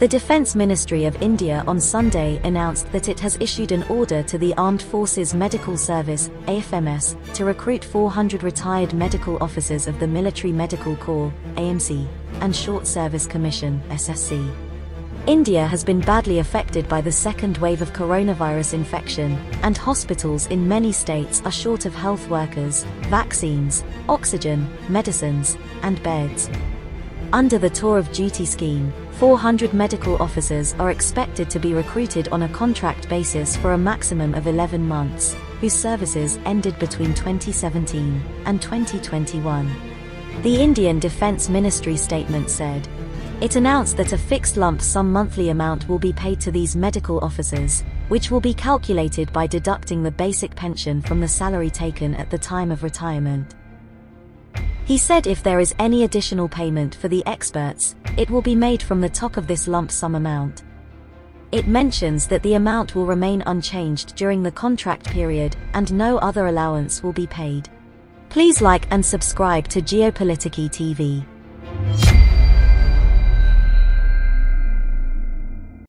The Defense Ministry of India on Sunday announced that it has issued an order to the Armed Forces Medical Service, AFMS, to recruit 400 retired medical officers of the Military Medical Corps, AMC, and Short Service Commission, SSC. India has been badly affected by the second wave of coronavirus infection, and hospitals in many states are short of health workers, vaccines, oxygen, medicines, and beds. Under the Tour of Duty scheme, 400 medical officers are expected to be recruited on a contract basis for a maximum of 11 months, whose services ended between 2017 and 2021. The Indian Defence Ministry statement said, it announced that a fixed lump sum monthly amount will be paid to these medical officers, which will be calculated by deducting the basic pension from the salary taken at the time of retirement. He said if there is any additional payment for the experts, it will be made from the top of this lump sum amount. It mentions that the amount will remain unchanged during the contract period and no other allowance will be paid. Please like and subscribe to Geopolitiki TV.